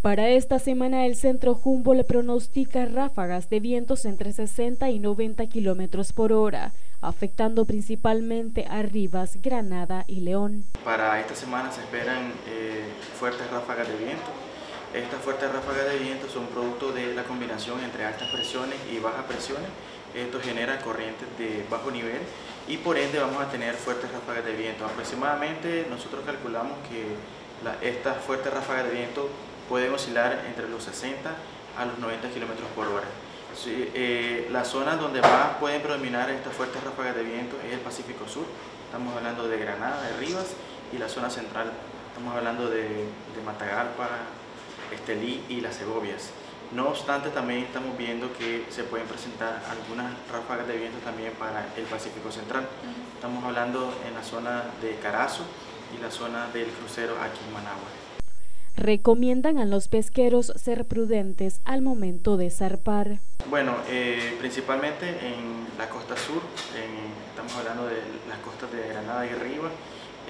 Para esta semana el centro Humboldt pronostica ráfagas de vientos entre 60 y 90 kilómetros por hora, afectando principalmente a Rivas, Granada y León. Para esta semana se esperan eh, fuertes ráfagas de viento. Estas fuertes ráfagas de viento son producto de la combinación entre altas presiones y bajas presiones. Esto genera corrientes de bajo nivel y por ende vamos a tener fuertes ráfagas de viento. Aproximadamente nosotros calculamos que estas fuertes ráfagas de viento pueden oscilar entre los 60 a los 90 km por hora. Eh, la zona donde más pueden predominar estas fuertes ráfagas de viento es el Pacífico Sur, estamos hablando de Granada, de Rivas y la zona central, estamos hablando de, de Matagalpa, Estelí y las Segovias. No obstante, también estamos viendo que se pueden presentar algunas ráfagas de viento también para el Pacífico Central. Estamos hablando en la zona de Carazo y la zona del crucero aquí en Managua. Recomiendan a los pesqueros ser prudentes al momento de zarpar. Bueno, eh, principalmente en la costa sur, estamos hablando de las costas de Granada y Rivas,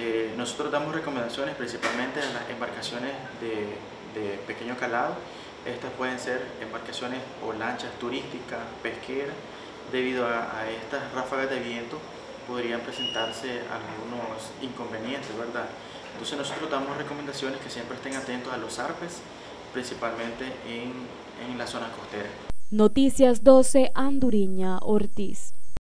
eh, nosotros damos recomendaciones principalmente a las embarcaciones de, pequeño calado. Estas pueden ser embarcaciones o lanchas turísticas, pesqueras, debido a, a estas ráfagas de viento podrían presentarse algunos inconvenientes, ¿verdad? Entonces nosotros damos recomendaciones que siempre estén atentos a los arpes, principalmente en, en la zona costera. Noticias 12, Anduriña Ortiz.